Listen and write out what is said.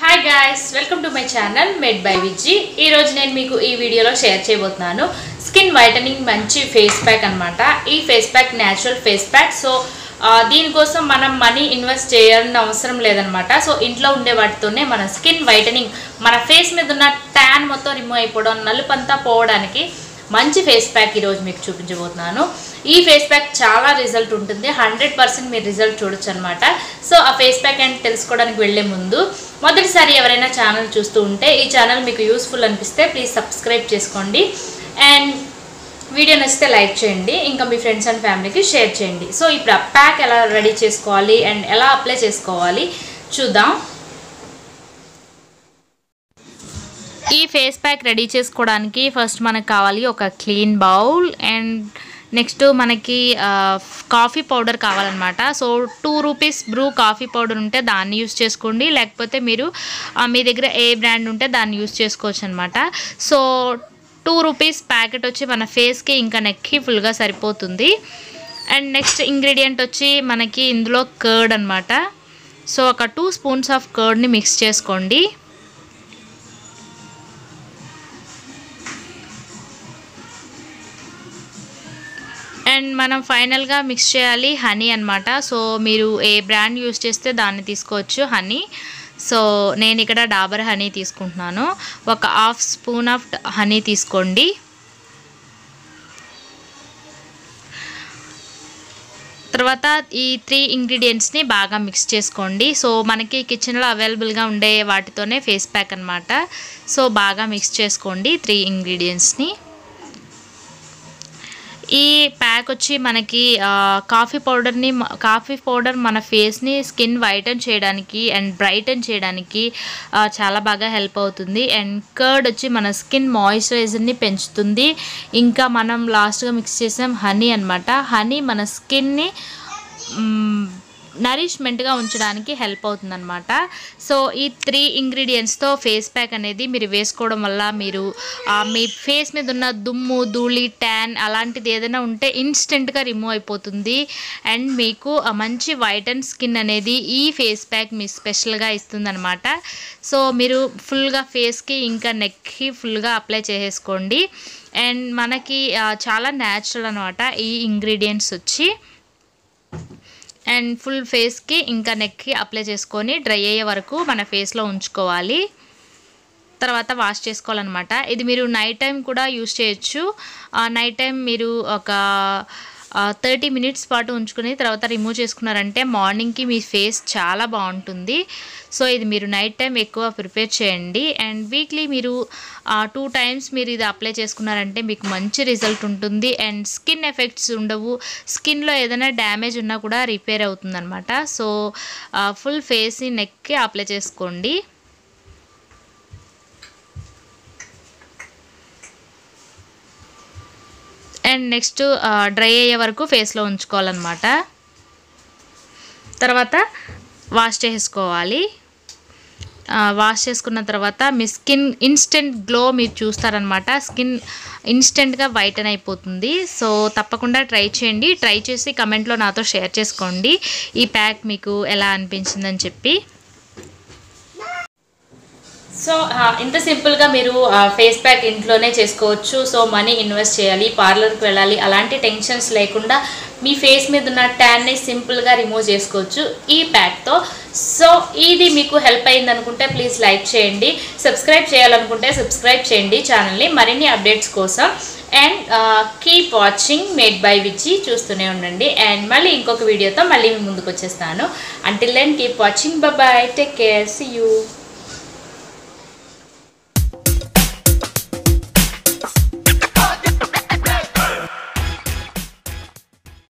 Hi guys welcome to my channel made by Viji ఈరోజు నేను మీకు ఈ వీడియోలో షేర్ చేయబోతున్నాను. స్కిన్ వైటనింగ్ మంచి ఫేస్ ప్యాక్ అన్నమాట. ఈ face pack natural face pack so దీనికోసం మనం మనీ ఇన్వెస్ట్ చేయాలని అవసరం లేదనమాట సో ఇంట్లో ఉండే వాటితోనే మన స్కిన్ వైటనింగ్ మన ఫేస్ మీద ఉన్న ట్యాన్ మొత్తం రిమూవ్ అయిపోవడం నలుపంతా పోవడానికి మంచి ఫేస్ ప్యాక్ ఈరోజు మీకు చూపించబోతున్నాను. ఈ ఫేస్ ప్యాక్ చాలా రిజల్ట్ ఉంటుంది. హండ్రెడ్ పర్సెంట్ మీరు రిజల్ట్ చూడొచ్చు అనమాట సో ఆ ఫేస్ ప్యాక్ అని తెలుసుకోవడానికి వెళ్ళే ముందు మొదటిసారి ఎవరైనా ఛానల్ చూస్తూ ఉంటే ఈ ఛానల్ మీకు యూస్ఫుల్ అనిపిస్తే ప్లీజ్ సబ్స్క్రైబ్ చేసుకోండి. అండ్ వీడియో నచ్చితే లైక్ చేయండి. ఇంకా మీ ఫ్రెండ్స్ అండ్ ఫ్యామిలీకి షేర్ చేయండి. సో ఇప్పుడు ఆ ప్యాక్ ఎలా రెడీ చేసుకోవాలి? అండ్ ఎలా అప్లై చేసుకోవాలి? చూద్దాం. ఈ ఫేస్ ప్యాక్ రెడీ చేసుకోవడానికి ఫస్ట్ మనకు కావాలి ఒక క్లీన్ బౌల్ అండ్ నెక్స్ట్ మనకి కాఫీ పౌడర్ కావాలన్నమాట. So two rupees Bru coffee powder ఉంటే దాన్ని యూస్ చేసుకోండి. లేకపోతే మీరు మీ దగ్గర ఏ బ్రాండ్ ఉంటే దాన్ని యూస్ చేసుకోవచ్చు అనమాట సో టూ రూపీస్ ప్యాకెట్ వచ్చి మన ఫేస్కి ఇంకా నెక్కి ఫుల్గా సరిపోతుంది. అండ్ నెక్స్ట్ ఇంగ్రీడియంట్ వచ్చి మనకి ఇందులో కర్డ్ అనమాట సో ఒక టూ స్పూన్స్ ఆఫ్ కర్డ్ని మిక్స్ చేసుకోండి. అండ్ మనం ఫైనల్గా మిక్స్ చేయాలి హనీ అన్నమాట. సో మీరు ఏ బ్రాండ్ యూస్ చేస్తే దాన్ని తీసుకోవచ్చు హనీ సో నేను ఇక్కడ డాబర్ హనీ తీసుకుంటున్నాను. ఒక హాఫ్ స్పూన్ ఆఫ్ హనీ తీసుకోండి. తర్వాత ఈ త్రీ ఇంగ్రీడియంట్స్ని బాగా మిక్స్ చేసుకోండి. సో మనకి కిచెన్లో అవైలబుల్గా ఉండే వాటితోనే ఫేస్ ప్యాక్ అనమాట సో బాగా మిక్స్ చేసుకోండి త్రీ ఇంగ్రీడియంట్స్ని ఈ ప్యాక్ వచ్చి మనకి కాఫీ పౌడర్ని కాఫీ పౌడర్ మన ఫేస్ని స్కిన్ వైటన్ చేయడానికి అండ్ బ్రైటన్ చేయడానికి చాలా బాగా హెల్ప్ అవుతుంది. అండ్ కర్డ్ వచ్చి మన స్కిన్ మాయిశ్చరైజర్ని పెంచుతుంది. ఇంకా మనం లాస్ట్గా మిక్స్ చేసాం హనీ అన్నమాట. హనీ మన స్కిన్ని నరిష్మెంట్గా ఉంచడానికి హెల్ప్ అవుతుందన్నమాట. సో ఈ త్రీ ఇంగ్రీడియంట్స్తో ఫేస్ ప్యాక్ అనేది మీరు వేసుకోవడం వల్ల మీరు మీ ఫేస్ మీద ఉన్న దుమ్ము ధూళి ట్యాన్ అలాంటిది ఏదైనా ఉంటే ఇన్స్టెంట్గా రిమూవ్ అయిపోతుంది. అండ్ మీకు మంచి వైట్ అండ్ స్కిన్ అనేది ఈ ఫేస్ ప్యాక్ మీ స్పెషల్గా ఇస్తుందన్నమాట. సో మీరు ఫుల్గా ఫేస్కి ఇంకా నెక్కి ఫుల్గా అప్లై చేసేసుకోండి. అండ్ మనకి చాలా న్యాచురల్ అనమాట ఈ ఇంగ్రీడియంట్స్ వచ్చి. అండ్ ఫుల్ ఫేస్కి ఇంకా నెక్కి అప్లై చేసుకొని డ్రై అయ్యే వరకు మన ఫేస్లో ఉంచుకోవాలి. తర్వాత వాష్ చేసుకోవాలన్నమాట. ఇది మీరు నైట్ టైం కూడా యూస్ చేయొచ్చు. నైట్ టైం మీరు ఒక థర్టీ మినిట్స్ పాటు ఉంచుకుని తర్వాత రిమూవ్ చేసుకున్నారంటే మార్నింగ్కి మీ ఫేస్ చాలా బాగుంటుంది. సో ఇది మీరు నైట్ టైం ఎక్కువ ప్రిపేర్ చేయండి. అండ్ వీక్లీ మీరు టూ టైమ్స్ మీరు ఇది అప్లై చేసుకున్నారంటే మీకు మంచి రిజల్ట్ ఉంటుంది. అండ్ స్కిన్ ఎఫెక్ట్స్ ఉండవు. స్కిన్లో ఏదైనా డ్యామేజ్ ఉన్నా కూడా రిపేర్ అవుతుందన్నమాట. సో ఫుల్ ఫేస్ నెక్కి అప్లై చేసుకోండి. అండ్ నెక్స్ట్ డ్రై అయ్యే వరకు ఫేస్లో ఉంచుకోవాలన్నమాట. తర్వాత వాష్ చేసుకోవాలి. వాష్ చేసుకున్న తర్వాత మీ స్కిన్ ఇన్స్టెంట్ గ్లో మీరు చూస్తారనమాట స్కిన్ ఇన్స్టెంట్గా వైటన్ అయిపోతుంది. సో తప్పకుండా ట్రై చేయండి. ట్రై చేసి కమెంట్లో నాతో షేర్ చేసుకోండి. ఈ ప్యాక్ మీకు ఎలా అనిపించిందని చెప్పి. సో ఇంత సింపుల్గా మీరు ఆ, ఫేస్ ప్యాక్ ఇంట్లోనే చేసుకోవచ్చు. సో మనీ ఇన్వెస్ట్ చేయాలి పార్లర్కి వెళ్ళాలి అలాంటి టెన్షన్స్ లేకుండా మీ ఫేస్ మీద ఉన్న ట్యాన్ని సింపుల్గా రిమూవ్ చేసుకోవచ్చు ఈ ప్యాక్తో. సో ఇది మీకు హెల్ప్ అయింది అనుకుంటే ప్లీజ్ లైక్ చేయండి సబ్స్క్రైబ్ చేయాలనుకుంటే సబ్స్క్రైబ్ చేయండి ఛానల్ని. మరిన్ని అప్డేట్స్ కోసం and keep watching made by Viji చూస్తూనే ఉండండి. అండ్ మళ్ళీ ఇంకొక వీడియోతో మళ్ళీ మీ ముందుకు వచ్చేస్తాను. Until then keep watching bye take care see you